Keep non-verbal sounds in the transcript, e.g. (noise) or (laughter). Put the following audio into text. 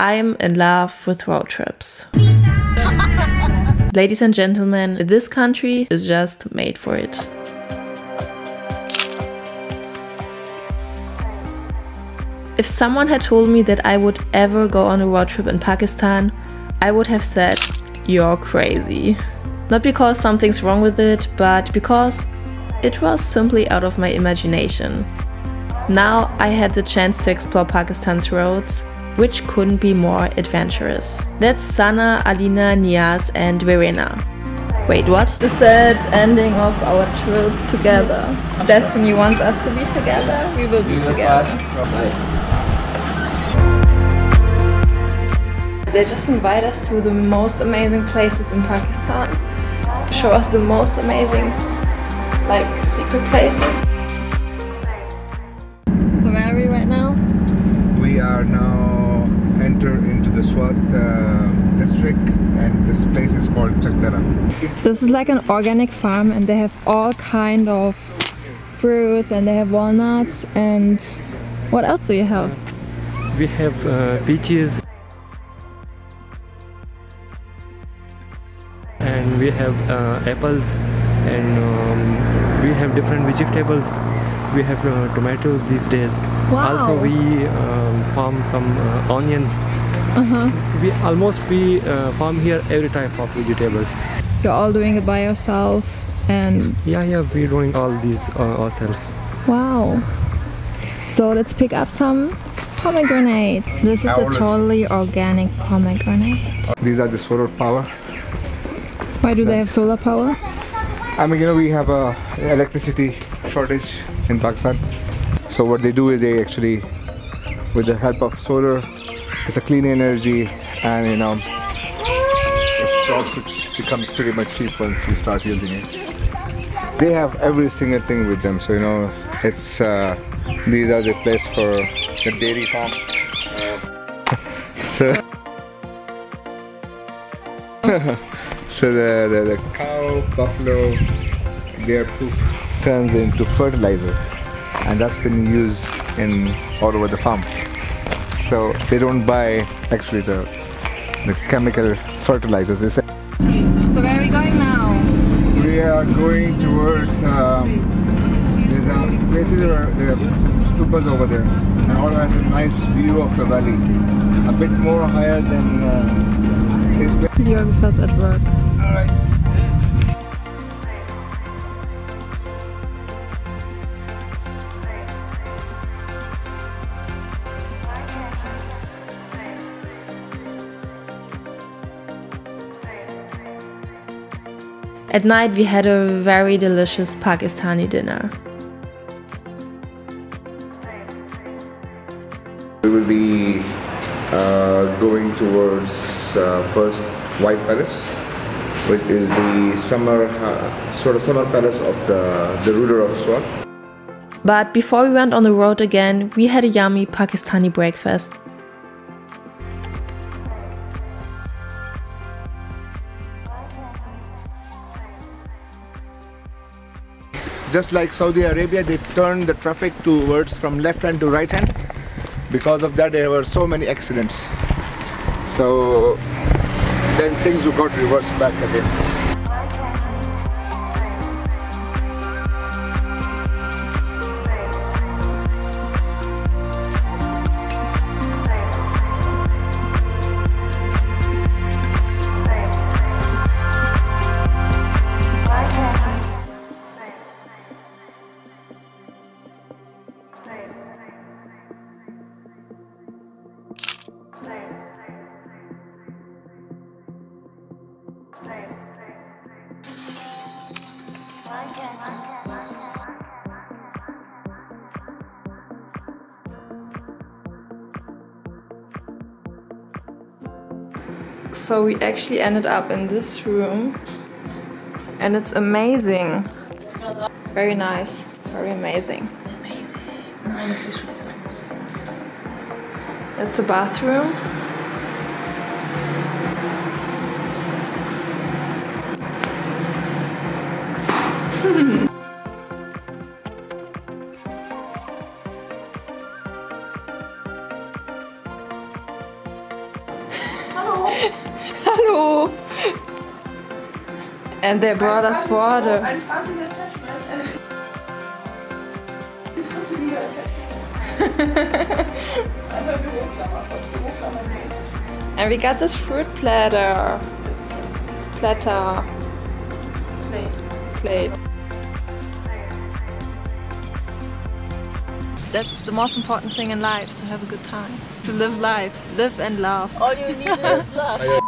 I'm in love with road trips. Ladies and gentlemen, this country is just made for it. If someone had told me that I would ever go on a road trip in Pakistan, I would have said, You're crazy. Not because something's wrong with it, but because it was simply out of my imagination. Now I had the chance to explore Pakistan's roads, which couldn't be more adventurous. That's Sana, Alina, Niaz, and Verena. Wait, what? The sad ending of our trip together. Destiny wants us to be together, we will be together. They just invite us to the most amazing places in Pakistan. Show us the most amazing, like, secret places. So where are we right now? We are now enter into the Swat uh, district and this place is called Chakdara. This is like an organic farm and they have all kind of fruits and they have walnuts and what else do you have? We have uh, peaches and we have uh, apples and um, we have different vegetables we have uh, tomatoes these days Wow. also we um, farm some uh, onions Uh-huh. we almost we uh, farm here every type of vegetable You're all doing it by yourself and yeah yeah we're doing all these uh, ourselves wow. So let's pick up some pomegranate. This is a totally organic pomegranate. These are the solar power. Why do they have solar power? I mean, you know, we have a electricity shortage in Pakistan. So what they do is they actually, with the help of solar, it's a clean energy, and you know, it also becomes pretty much cheap once you start using it. They have every single thing with them, so you know, it's uh, these are the place for the dairy farm. so. (laughs) So the, the, the cow, buffalo, their poop turns into fertilizer and that's been used in all over the farm. So they don't buy actually the, the chemical fertilizers. They say So where are we going now? we are going towards um, there's a places where there are some stupas over there and all has a nice view of the valley. A bit more higher than uh, this place. Videographers at work. At night, we had a very delicious Pakistani dinner. We will be uh, going towards uh, first White Palace, which is the summer uh, sort of summer palace of the the ruler of Swat. But before we went on the road again, we had a yummy Pakistani breakfast. Just like Saudi Arabia, they turned the traffic towards from left hand to right hand. Because of that, there were so many accidents. So then things got reversed back again. So we actually ended up in this room and it's amazing. Very nice, very amazing. Amazing. It's a bathroom. Hallo. And they brought us water. (laughs) And we got this fruit platter. Platter. Plate. Plate. That's the most important thing in life, to have a good time. To live life. Live and love. All you need is (laughs) love.